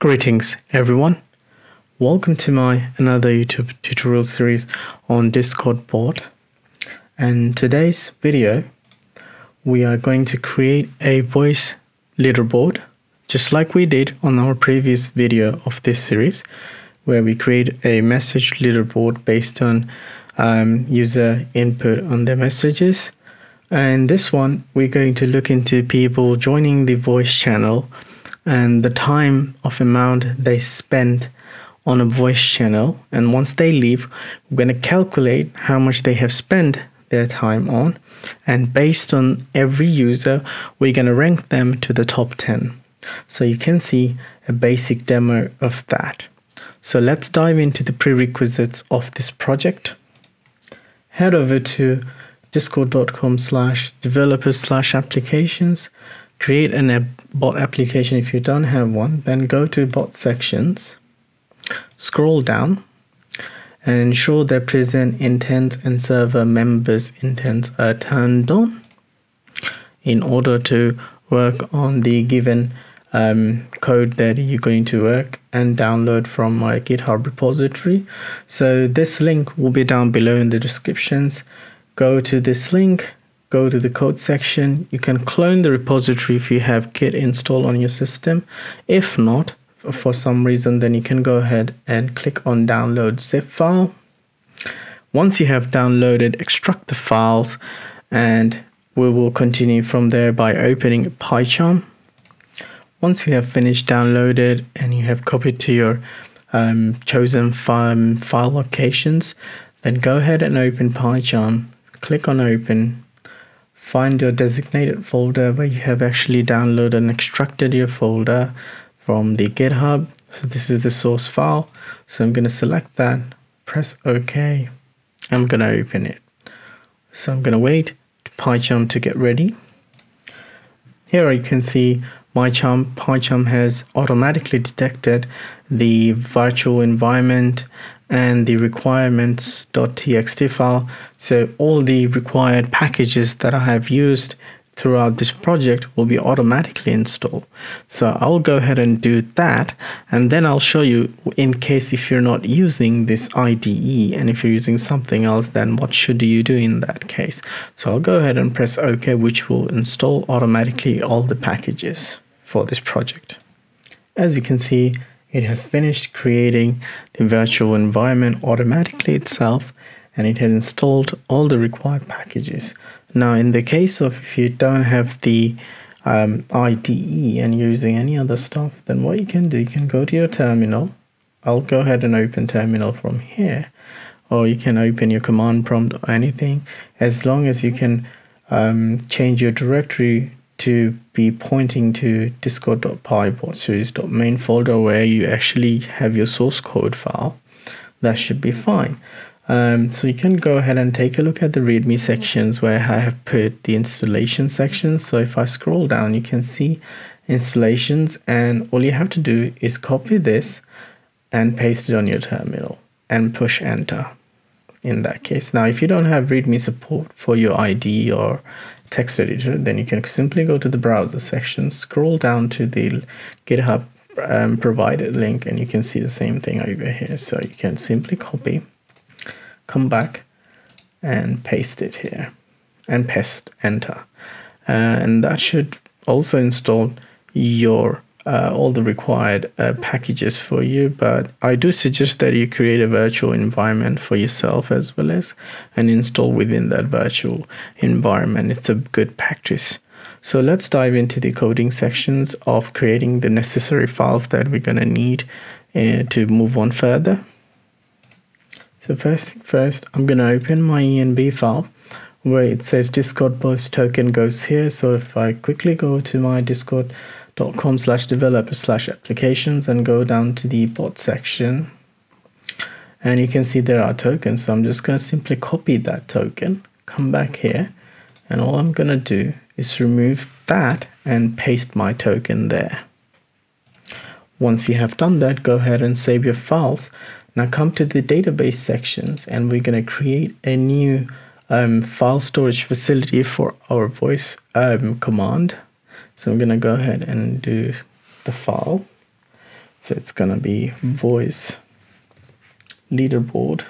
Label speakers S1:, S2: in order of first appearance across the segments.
S1: Greetings everyone. Welcome to my another YouTube tutorial series on Discord bot. And today's video we are going to create a voice leaderboard just like we did on our previous video of this series where we create a message leaderboard based on um, user input on their messages. And this one we're going to look into people joining the voice channel and the time of amount they spend on a voice channel. And once they leave we're going to calculate how much they have spent their time on. And based on every user we're going to rank them to the top 10 so you can see a basic demo of that. So let's dive into the prerequisites of this project. Head over to discord.com slash developers slash applications create an bot application. If you don't have one then go to bot sections scroll down and ensure that presence intents and server members intents are turned on in order to work on the given um, code that you're going to work and download from my github repository. So this link will be down below in the descriptions. Go to this link go to the code section. You can clone the repository if you have Git installed on your system. If not, for some reason, then you can go ahead and click on download zip file. Once you have downloaded, extract the files and we will continue from there by opening PyCharm. Once you have finished downloaded and you have copied to your um, chosen file, file locations, then go ahead and open PyCharm. Click on open find your designated folder where you have actually downloaded and extracted your folder from the github. So this is the source file. So i'm going to select that press ok. I'm going to open it. So i'm going to wait to pycharm to get ready. Here you can see PyCharm, PyCharm has automatically detected the virtual environment and the requirements.txt file. So all the required packages that I have used throughout this project will be automatically installed. So I'll go ahead and do that and then I'll show you in case if you're not using this IDE and if you're using something else then what should you do in that case. So I'll go ahead and press OK which will install automatically all the packages for this project. As you can see it has finished creating the virtual environment automatically itself and it has installed all the required packages. Now in the case of if you don't have the um, IDE and using any other stuff, then what you can do, you can go to your terminal. I'll go ahead and open terminal from here or you can open your command prompt or anything as long as you can um, change your directory to be pointing to discord.py series.main folder where you actually have your source code file. That should be fine. Um, so you can go ahead and take a look at the readme sections where I have put the installation sections so if I scroll down you can see installations and all you have to do is copy this and paste it on your terminal and push enter in that case. Now if you don't have readme support for your IDE or text editor, then you can simply go to the browser section, scroll down to the GitHub um, provided link, and you can see the same thing over here. So you can simply copy, come back, and paste it here, and paste enter. Uh, and that should also install your uh, all the required uh, packages for you but I do suggest that you create a virtual environment for yourself as well as and install within that virtual environment. It's a good practice. So let's dive into the coding sections of creating the necessary files that we're going to need uh, to move on further. So first first I'm going to open my env file where it says discord post token goes here. So if I quickly go to my discord com slash developer slash applications and go down to the bot section. And you can see there are tokens so I'm just going to simply copy that token come back here and all I'm going to do is remove that and paste my token there. Once you have done that go ahead and save your files. Now come to the database sections and we're going to create a new um, file storage facility for our voice um, command so I'm going to go ahead and do the file. So it's gonna be hmm. voice leaderboard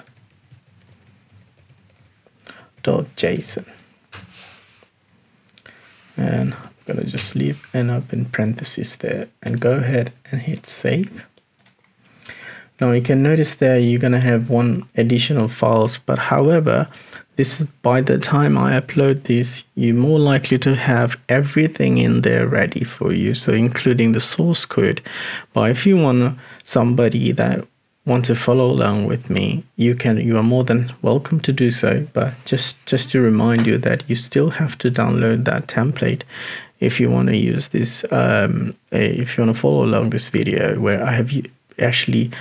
S1: dot JSON. And I'm gonna just leave an open parenthesis there and go ahead and hit save. Now you can notice there you're gonna have one additional files, but however, this by the time I upload this, you're more likely to have everything in there ready for you. So including the source code. But if you want somebody that want to follow along with me, you can you are more than welcome to do so. But just just to remind you that you still have to download that template if you want to use this um, if you want to follow along this video where I have actually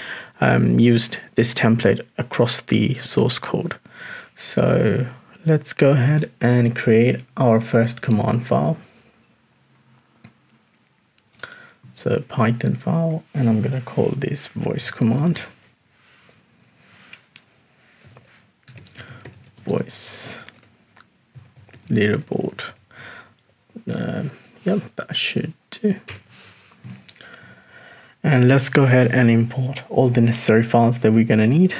S1: um, used this template across the source code. So let's go ahead and create our first command file. So Python file, and I'm gonna call this voice command. Voice leaderboard. Um, yep, that should do. And let's go ahead and import all the necessary files that we're gonna need.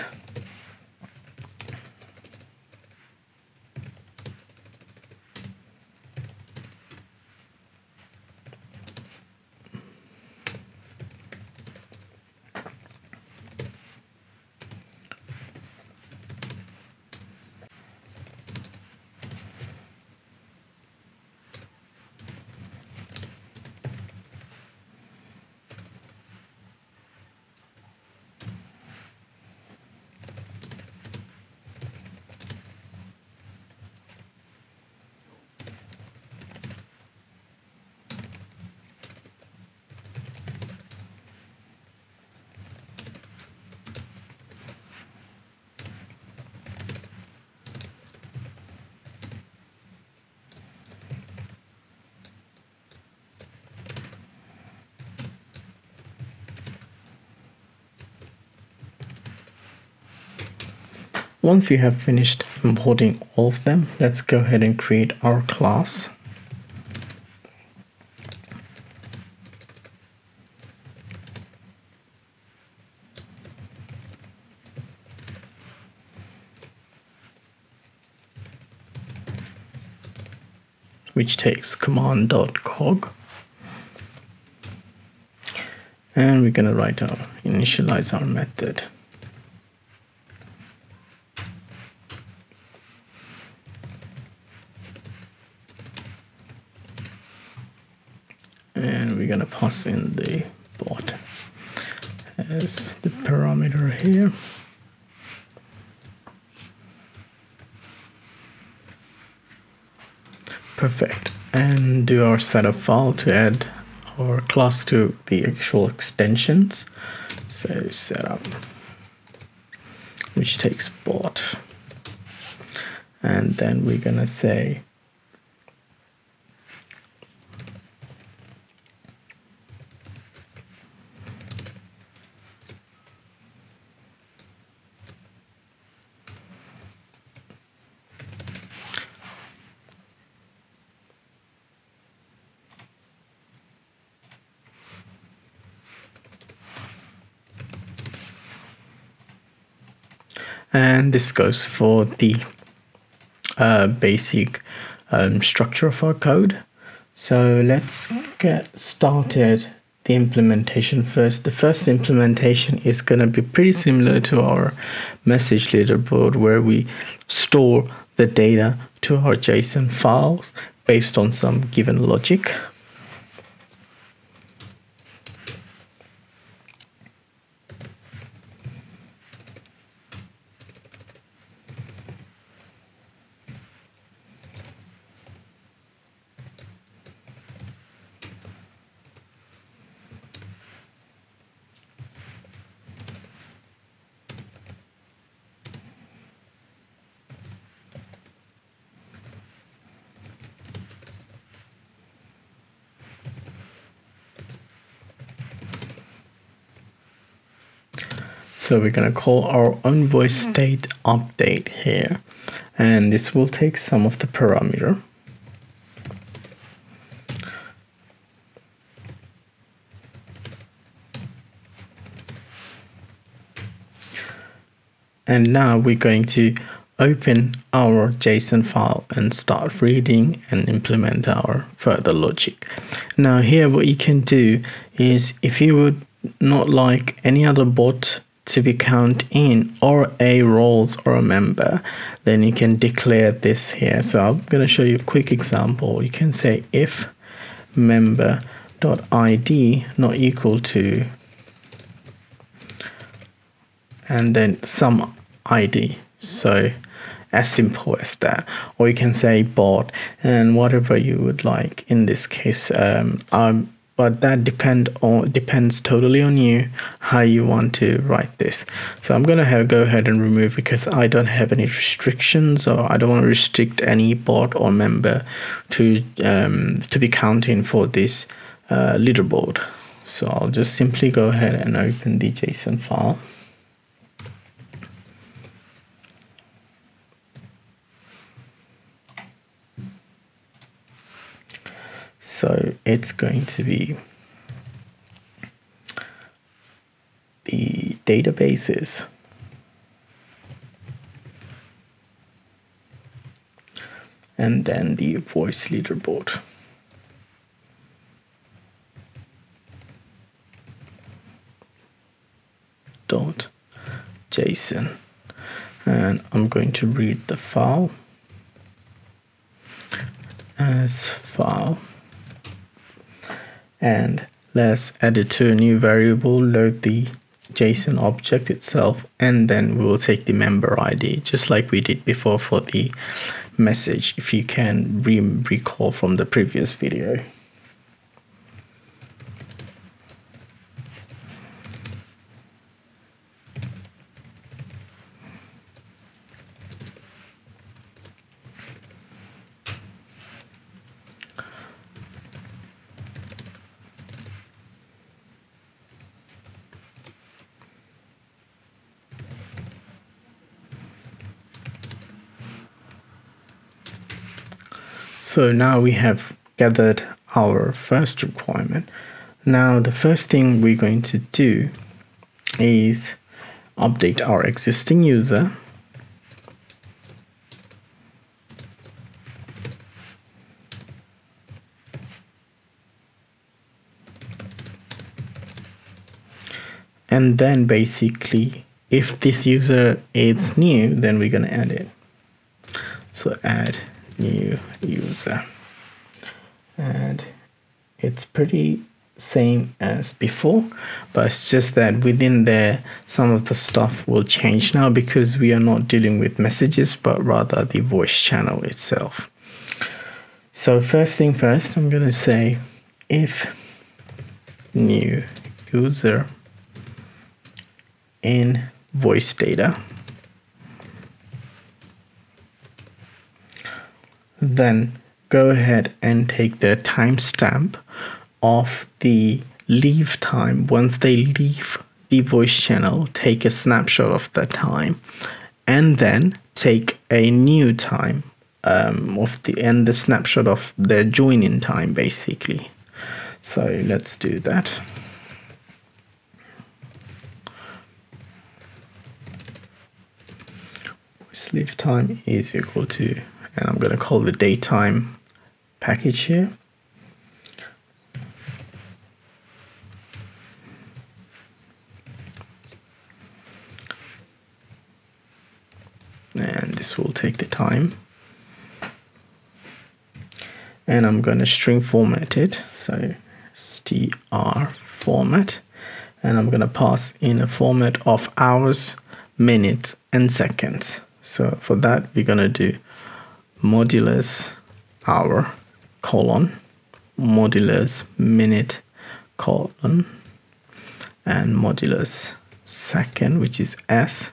S1: Once you have finished importing all of them, let's go ahead and create our class. which takes command.cog and we're going to write our initialize our method we're gonna pass in the bot as the parameter here. Perfect. And do our setup file to add our class to the actual extensions. So setup which takes bot and then we're gonna say this goes for the uh, basic um, structure of our code. So let's get started the implementation first. The first implementation is going to be pretty similar to our message leaderboard where we store the data to our JSON files based on some given logic. So we're gonna call our envoy mm. state update here. And this will take some of the parameter. And now we're going to open our JSON file and start reading and implement our further logic. Now here what you can do is if you would not like any other bot to be count in or a roles or a member then you can declare this here. So i'm going to show you a quick example. You can say if member dot id not equal to and then some id so as simple as that. Or you can say bot and whatever you would like. In this case um, i'm but that depend on depends totally on you how you want to write this. So i'm gonna go ahead and remove because i don't have any restrictions or i don't want to restrict any bot or member to um, to be counting for this uh, leaderboard. So i'll just simply go ahead and open the json file so it's going to be the databases. And then the voice leaderboard. Dot json and I'm going to read the file. As file and let's add it to a new variable load the JSON object itself and then we will take the member ID just like we did before for the message if you can re recall from the previous video. So now we have gathered our first requirement. Now the first thing we're going to do is update our existing user and then basically if this user is new then we're going to add it so add new user and it's pretty same as before but it's just that within there some of the stuff will change now because we are not dealing with messages but rather the voice channel itself. So first thing first i'm going to say if new user in voice data then go ahead and take the timestamp of the leave time. Once they leave the voice channel take a snapshot of that time and then take a new time um, of the and the snapshot of their joining time basically. So let's do that. Sleep time is equal to and I'm going to call the datetime package here. And this will take the time. And I'm going to string format it. So str format. And I'm going to pass in a format of hours, minutes, and seconds. So for that, we're going to do modulus hour colon modulus minute colon and modulus second which is s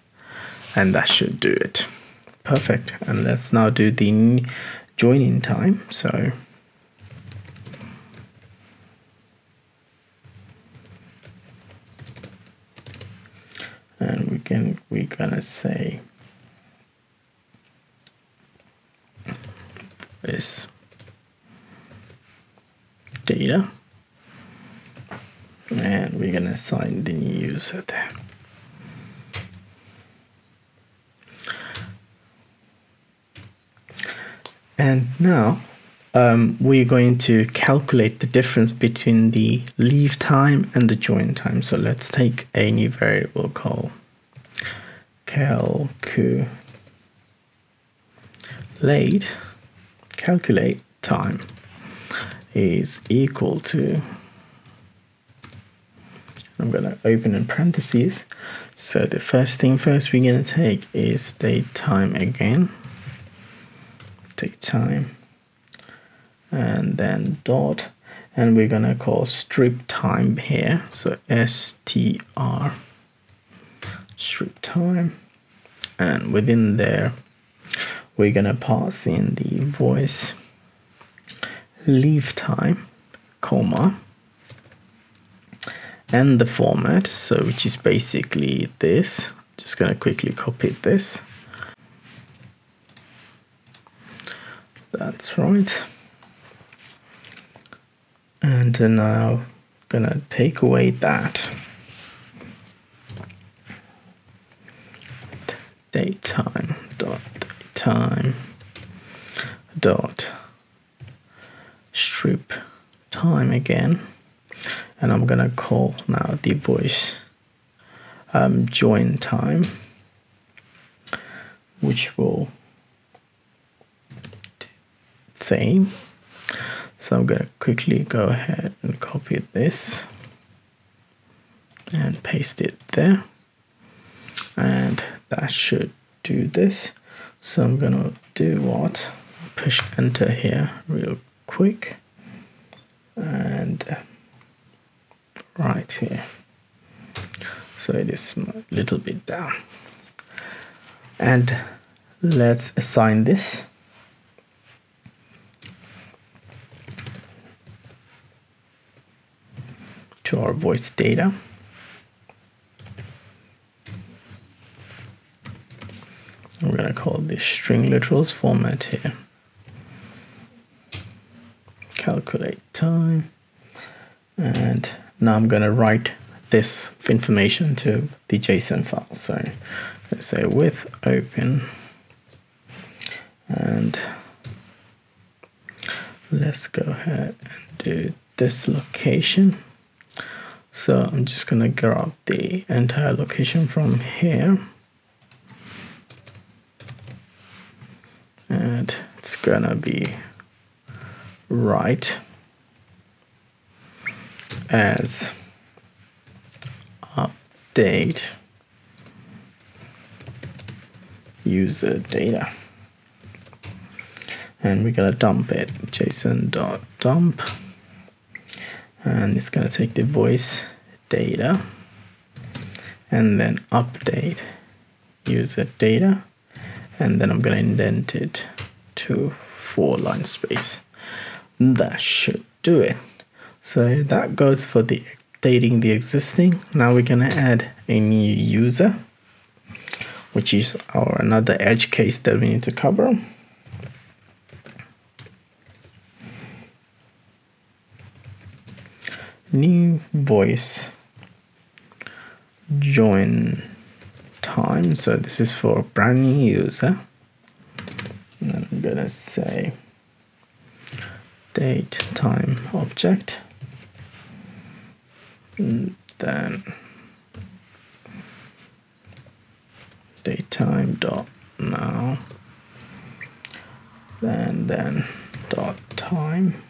S1: and that should do it. Perfect. And let's now do the joining time. So and we can we're gonna say This data and we're going to assign the new user there. And now um, we're going to calculate the difference between the leave time and the join time. So let's take a new variable called calculate calculate time is equal to I'm going to open in parentheses. So the first thing first we're going to take is date time again. Take time and then dot and we're going to call strip time here. So str strptime and within there we're going to pass in the voice leave time comma and the format. So which is basically this. Just going to quickly copy this. That's right. And now gonna take away that date time. Dot. Strip time again. And I'm gonna call now the voice um, join time which will same. So I'm gonna quickly go ahead and copy this and paste it there. And that should do this so I'm gonna do what? Push enter here real quick. And uh, right here. So it is a little bit down. And let's assign this. To our voice data I'm going to call this string literals format here calculate time and now I'm going to write this information to the JSON file. So let's say with open and let's go ahead and do this location. So I'm just going to grab the entire location from here. And to be right as update user data. And we're gonna dump it. Json.dump and it's gonna take the voice data and then update user data. And then I'm gonna indent it to four line space that should do it so that goes for the updating the existing. Now we're going to add a new user, which is our another edge case that we need to cover. New voice join time. So this is for a brand new user. I'm say date time object. And then datetime dot now. Then then dot time.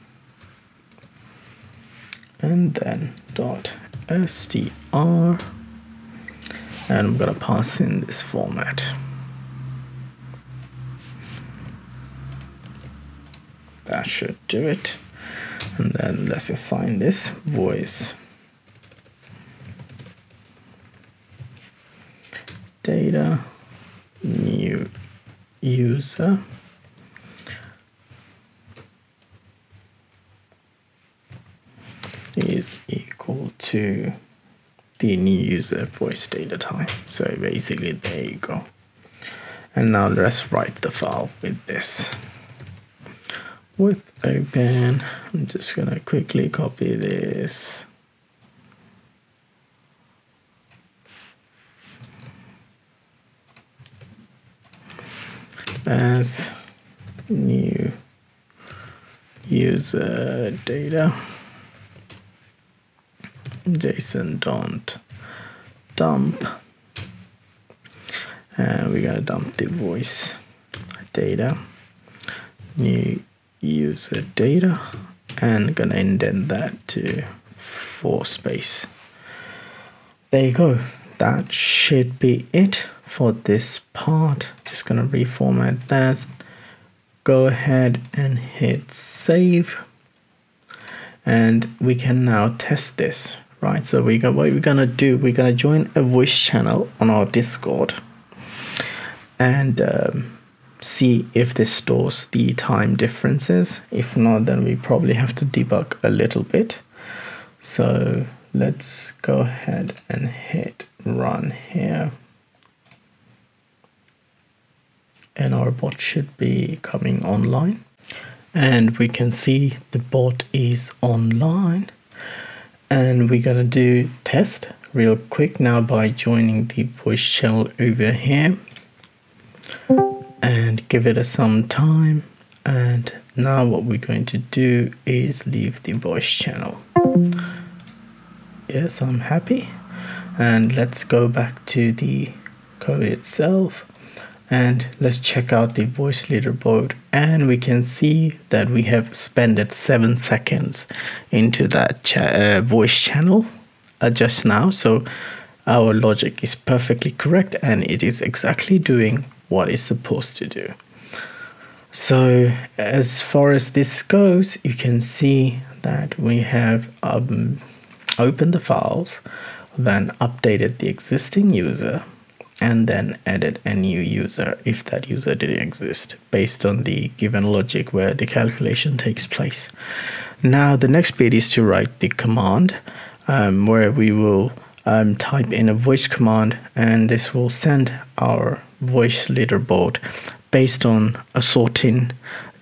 S1: And then dot str and I'm gonna pass in this format that should do it and then let's assign this voice data new user is equal to the new user voice data type. So basically there you go. And now let's write the file with this. With open, I'm just gonna quickly copy this. As new user data. Json don't dump. Uh, and we're gonna dump the voice data. New user data and gonna indent that to four space. There you go. That should be it for this part. Just gonna reformat that. Go ahead and hit save. And we can now test this right? So we got what we're gonna do we're gonna join a voice channel on our discord. And um, see if this stores the time differences. If not then we probably have to debug a little bit. So let's go ahead and hit run here. And our bot should be coming online. And we can see the bot is online. And we're gonna do test real quick now by joining the voice shell over here give it a some time. And now what we're going to do is leave the voice channel. Yes I'm happy. And let's go back to the code itself. And let's check out the voice leaderboard. And we can see that we have spent seven seconds into that cha uh, voice channel uh, just now. So our logic is perfectly correct and it is exactly doing what it's supposed to do so as far as this goes you can see that we have um, opened the files then updated the existing user and then added a new user if that user didn't exist based on the given logic where the calculation takes place. Now the next bit is to write the command um, where we will um, type in a voice command and this will send our voice leaderboard based on assorting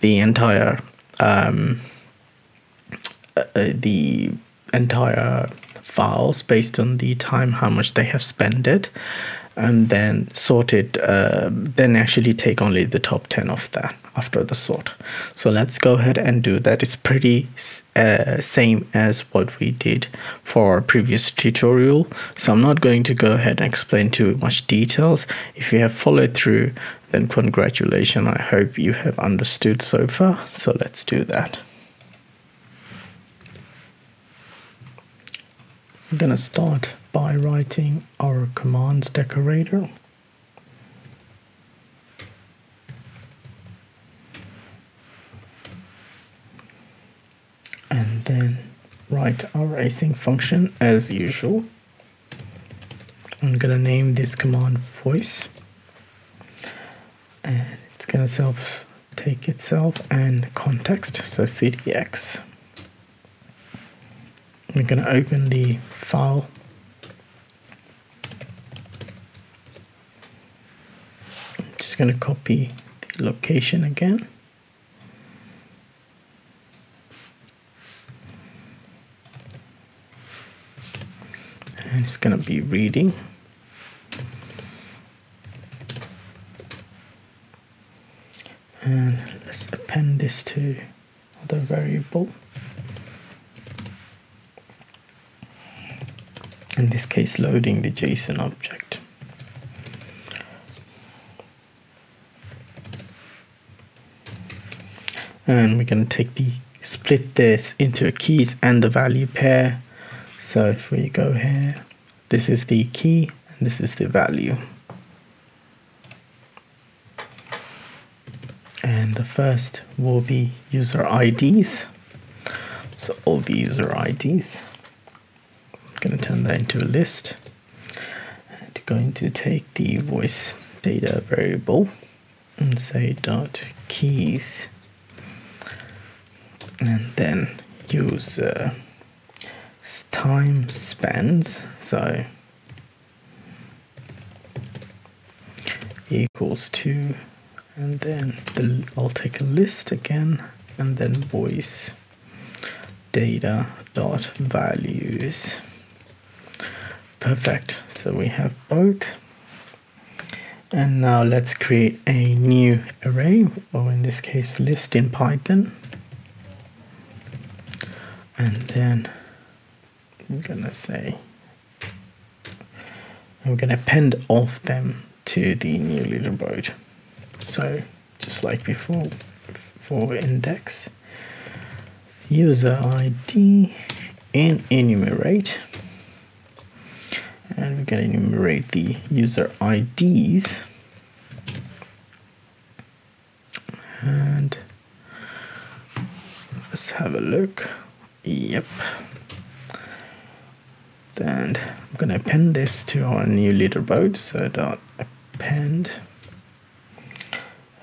S1: the entire um, uh, the entire files based on the time how much they have spent it and then sort it uh, then actually take only the top 10 of that after the sort. So let's go ahead and do that. It's pretty uh, same as what we did for our previous tutorial. So i'm not going to go ahead and explain too much details. If you have followed through then congratulations. I hope you have understood so far. So let's do that i'm gonna start by writing our commands decorator. And then write our async function as usual. I'm gonna name this command voice and it's gonna self take itself and context so ctx we're going to open the file I'm just going to copy the location again. And it's going to be reading. And let's append this to the variable. In this case, loading the JSON object. and we're going to take the split this into a keys and the value pair. So if we go here this is the key and this is the value. And the first will be user IDs so all the user IDs going to turn that into a list. And going to take the voice data variable and say dot keys. And then use uh, time spans. So equals to and then the, I'll take a list again. And then voice data dot values perfect. So we have both. And now let's create a new array or in this case list in python. And then I'm gonna say I'm gonna append all of them to the new leaderboard. So just like before for index user id and enumerate and going to enumerate the user IDs and let's have a look. Yep. And I'm going to append this to our new leaderboard so dot append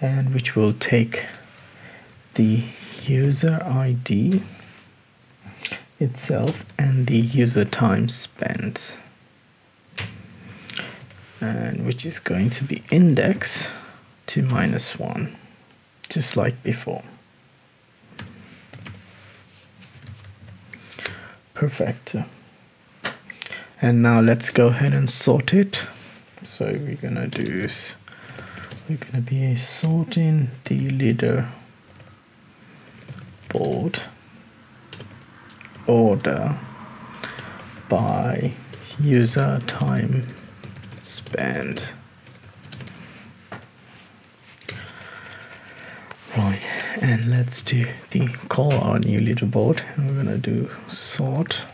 S1: and which will take the user ID itself and the user time spent and which is going to be index to minus 1 just like before. Perfect. And now let's go ahead and sort it. So we're gonna do is we're gonna be sorting the leader board order by user time Right, and let's do the call our new leaderboard. We're gonna do sort.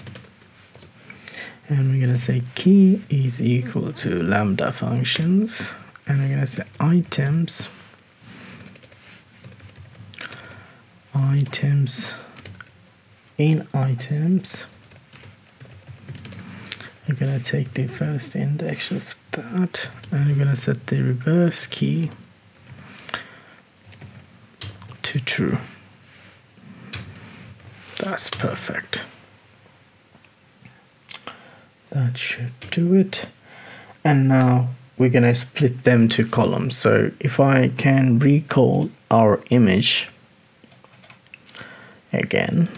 S1: And we're gonna say key is equal to lambda functions. And we're gonna say items items in items we're to take the first index of that and we're going to set the reverse key to true. That's perfect. That should do it. And now we're going to split them to columns. So if I can recall our image again,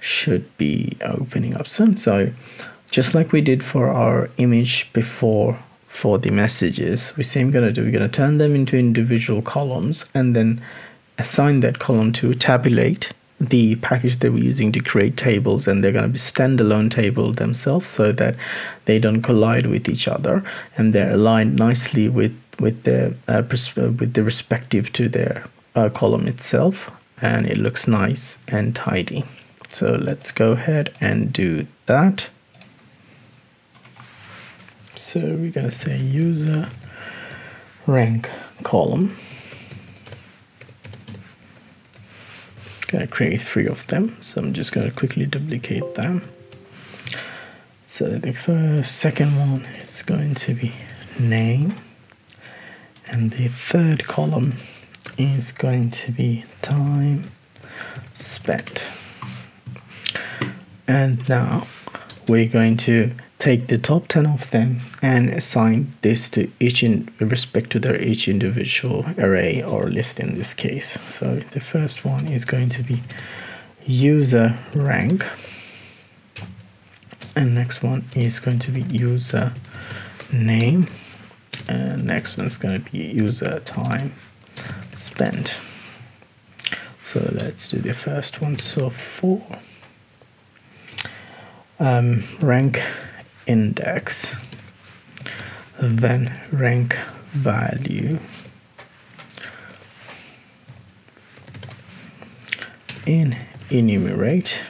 S1: should be opening up soon. So just like we did for our image before for the messages, we same gonna do, we're gonna turn them into individual columns and then assign that column to tabulate the package that we're using to create tables. And they're going to be standalone table themselves so that they don't collide with each other and they're aligned nicely with with the uh, with the respective to their uh, column itself. And it looks nice and tidy. So let's go ahead and do that. So we're going to say user rank column. To create three of them. So I'm just going to quickly duplicate them. So the first, second one is going to be name. And the third column is going to be time spent and now we're going to take the top 10 of them and assign this to each in respect to their each individual array or list in this case. So the first one is going to be user rank. And next one is going to be user name. And next one's going to be user time spent. So let's do the first one. So for um, rank index then rank value. In enumerate.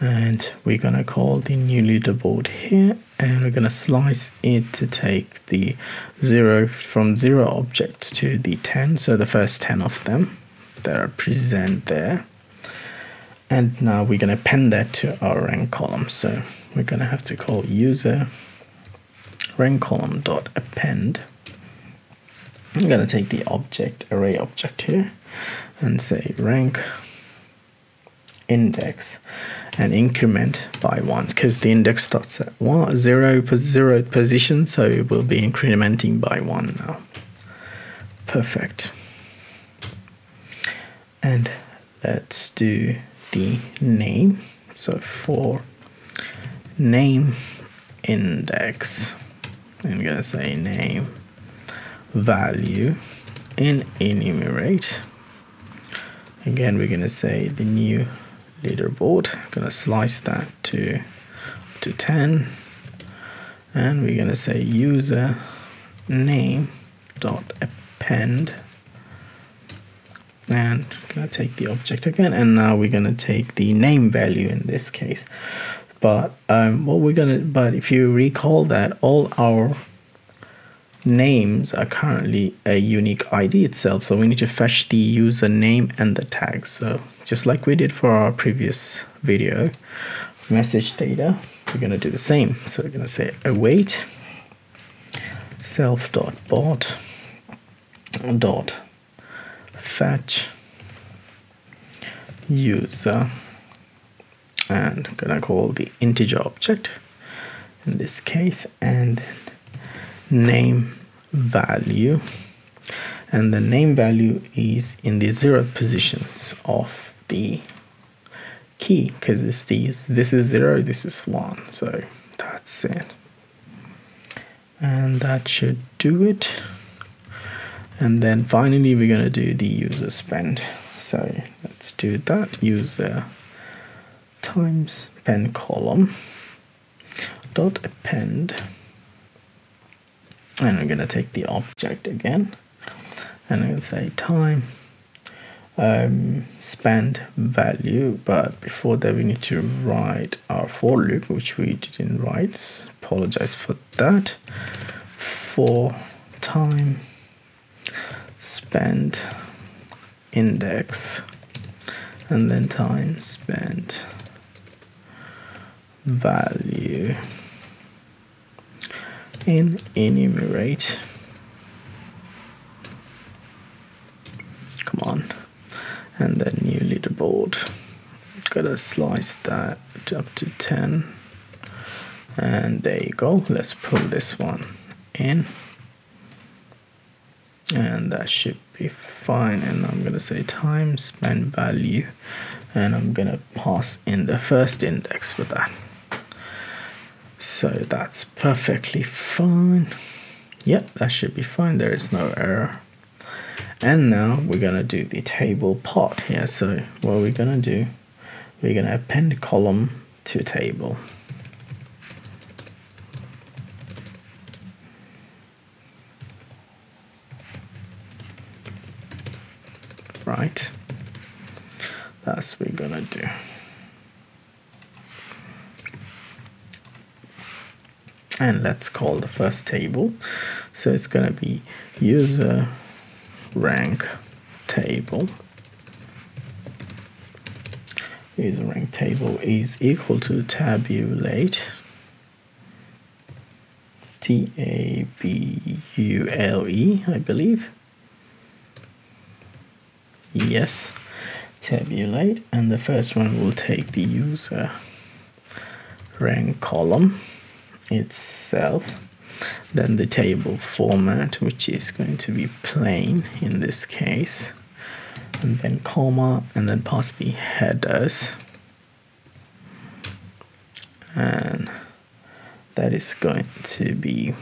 S1: And we're gonna call the new leaderboard here and we're gonna slice it to take the zero from zero objects to the 10 so the first 10 of them that are present there and now we're going to append that to our rank column. So we're going to have to call user rank column dot append. I'm going to take the object array object here and say rank index and increment by one because the index starts at one zero zero position so it will be incrementing by one now. Perfect. And let's do the name. So for name index. I'm gonna say name value in enumerate. Again we're gonna say the new leaderboard. I'm gonna slice that to to 10 and we're gonna say user name dot append and gonna take the object again? And now we're gonna take the name value in this case. But um, what we're gonna but if you recall that all our names are currently a unique ID itself so we need to fetch the user name and the tag. So just like we did for our previous video message data we're going to do the same. So we're to say await self dot bot dot fetch user and I'm gonna call the integer object in this case and name value. And the name value is in the zero positions of the key because it's these this is zero this is one so that's it. And that should do it and then finally we're going to do the user spend. So let's do that. User times pen column dot append. And I'm going to take the object again. And I'm going to say time um, spend value. But before that we need to write our for loop which we didn't write. Apologize for that. For time spent index and then time spent. Value. In enumerate. Come on. And then new leaderboard. Gotta slice that up to 10 and there you go. Let's pull this one in and that should be fine. And I'm gonna say time spent value and I'm gonna pass in the first index for that. So that's perfectly fine. Yep that should be fine. There is no error. And now we're gonna do the table part here. So what we're gonna do? We're gonna append column to table right? That's what we're gonna do. And let's call the first table. So it's gonna be user rank table. User rank table is equal to tabulate. T A B U L E I believe yes. Tabulate. And the first one will take the user rank column itself. Then the table format which is going to be plain in this case. And then comma and then pass the headers. And that is going to be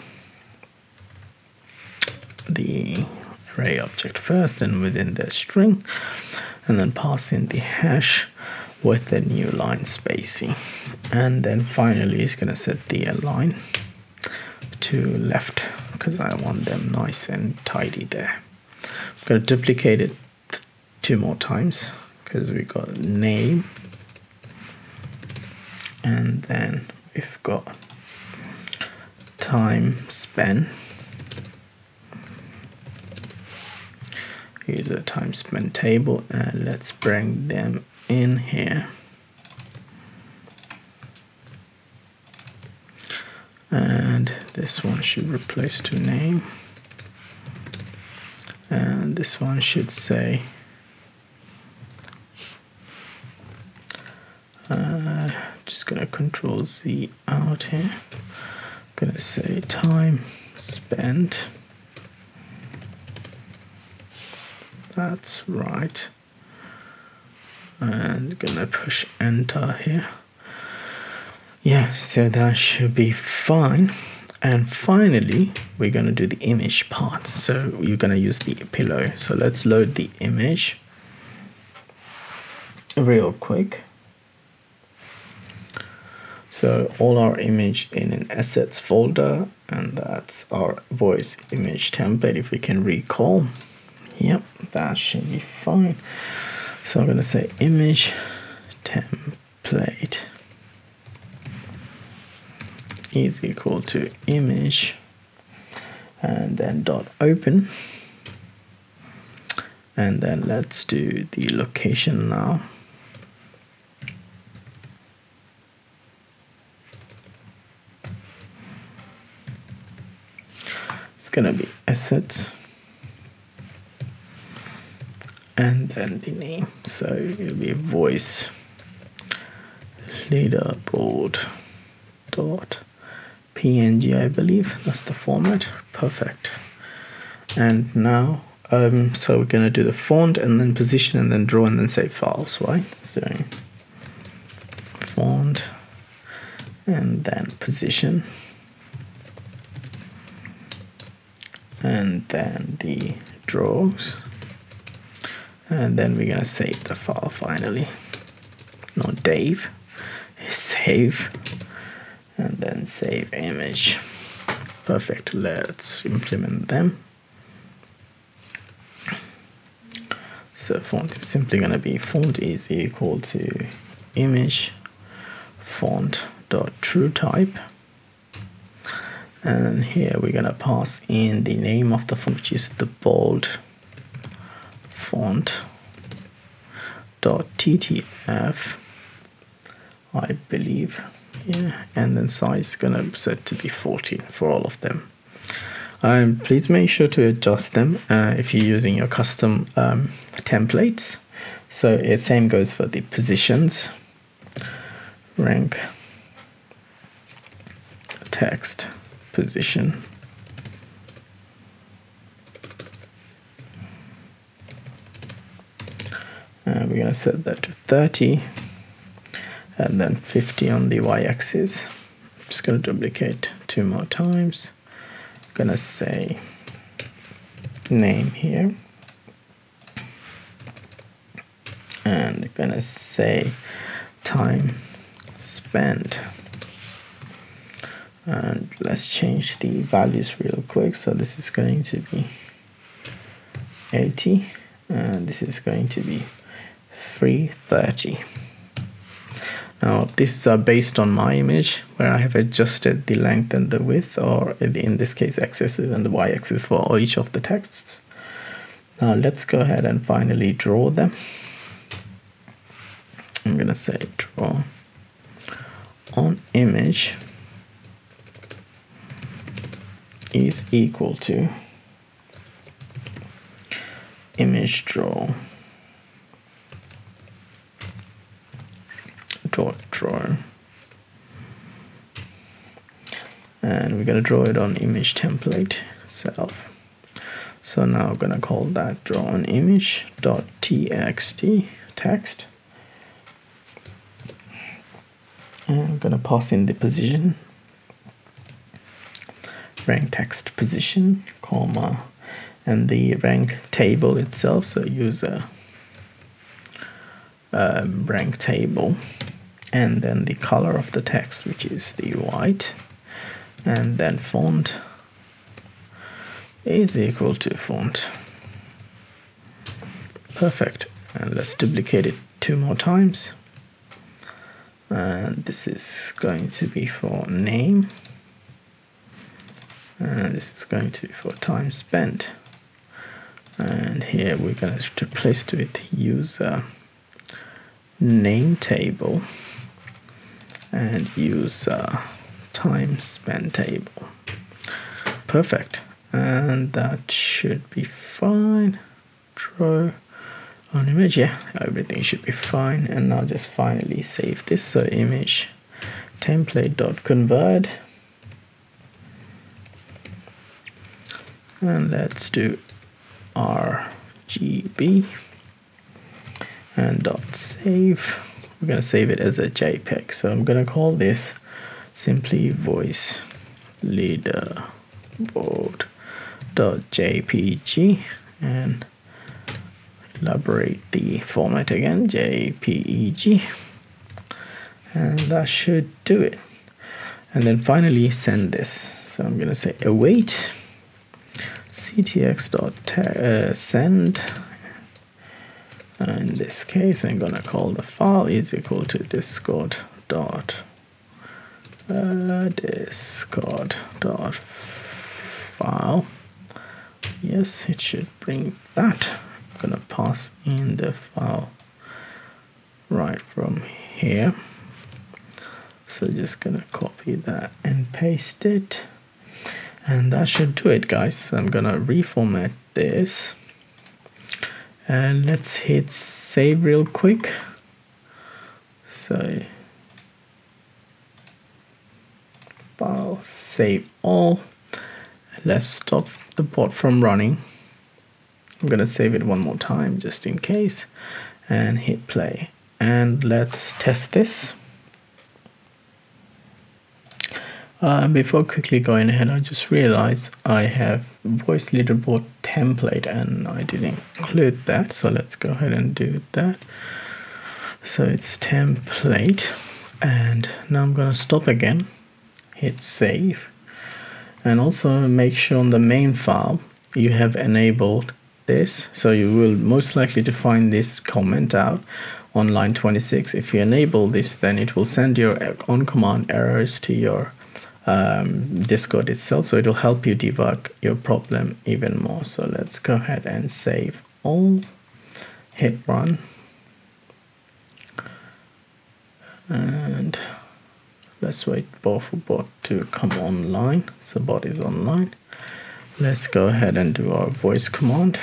S1: the array object first and within the string and then pass in the hash with the new line spacing. And then finally it's going to set the align to left because I want them nice and tidy there. I'm going to duplicate it two more times because we got name. And then we've got time spent here's a time spent table and let's bring them in here. And this one should replace to name. And this one should say uh, just gonna control Z out here. Gonna say time spent that's right. And gonna push enter here. Yeah so that should be fine. And finally we're to do the image part. So you're to use the pillow. So let's load the image real quick. So all our image in an assets folder and that's our voice image template if we can recall that should be fine. So I'm going to say image template is equal to image and then dot open. And then let's do the location now. It's gonna be assets and then the name. So it'll be voice leaderboard dot png i believe. That's the format. Perfect. And now um, so we're going to do the font and then position and then draw and then save files right? So font and then position. And then the draws and then we're going to save the file finally. No Dave. Save. And then save image. Perfect. Let's implement them. So font is simply going to be font is equal to image font dot true type. And here we're going to pass in the name of the font which is the bold font dot ttf I believe. Yeah and then size gonna set to be 14 for all of them. Um, please make sure to adjust them uh, if you're using your custom um, templates. So it same goes for the positions. Rank. Text. Position we're going to set that to 30 and then 50 on the y-axis. Just going to duplicate two more times. I'm going to say name here. And going to say time spent. And let's change the values real quick. So this is going to be 80 and this is going to be 330 now these are uh, based on my image where I have adjusted the length and the width or in this case x-axis and the y-axis for each of the texts. Now let's go ahead and finally draw them. I'm gonna say draw on image is equal to image draw dot draw. And we're going to draw it on image template itself. So now we're going to call that draw on image dot txt text. And I'm going to pass in the position. Rank text position, comma, and the rank table itself. So use a um, rank table, and then the color of the text, which is the white, and then font is equal to font. Perfect. And let's duplicate it two more times. And this is going to be for name and this is going to be for time spent and here we're going to replace it user name table and use uh, time span table. Perfect. And that should be fine. Draw an image. Yeah everything should be fine. And now just finally save this so image. Template.convert and let's do RGB and dot save. We're going to save it as a JPEG. So I'm going to call this simply voice leaderboard.jpg and elaborate the format again jpeg and that should do it. And then finally send this. So i'm going to say await ctx dot uh, send in this case i'm to call the file is equal to discord dot uh, discord dot file. Yes it should bring that. I'm gonna pass in the file right from here. So just gonna copy that and paste it. And that should do it guys. So I'm gonna reformat this and let's hit save real quick. So file save all. Let's stop the bot from running. I'm gonna save it one more time just in case and hit play. And let's test this uh, before quickly going ahead I just realized I have voice leaderboard template and I didn't include that so let's go ahead and do that. So it's template and now I'm gonna stop again hit save and also make sure on the main file you have enabled this so you will most likely to find this comment out on line 26 if you enable this then it will send your on command errors to your um, discord itself so it will help you debug your problem even more. So let's go ahead and save all hit run. And let's wait for bot to come online. So bot is online. Let's go ahead and do our voice command.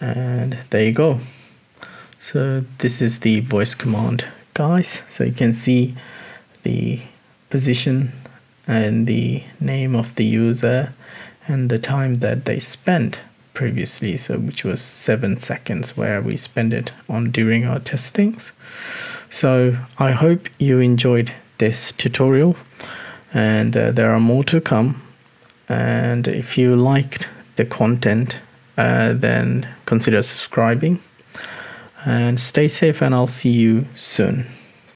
S1: And there you go. So this is the voice command guys. So you can see the position and the name of the user and the time that they spent previously so which was seven seconds where we spent it on during our testings. So i hope you enjoyed this tutorial and uh, there are more to come. And if you liked the content uh, then consider subscribing. And stay safe and i'll see you soon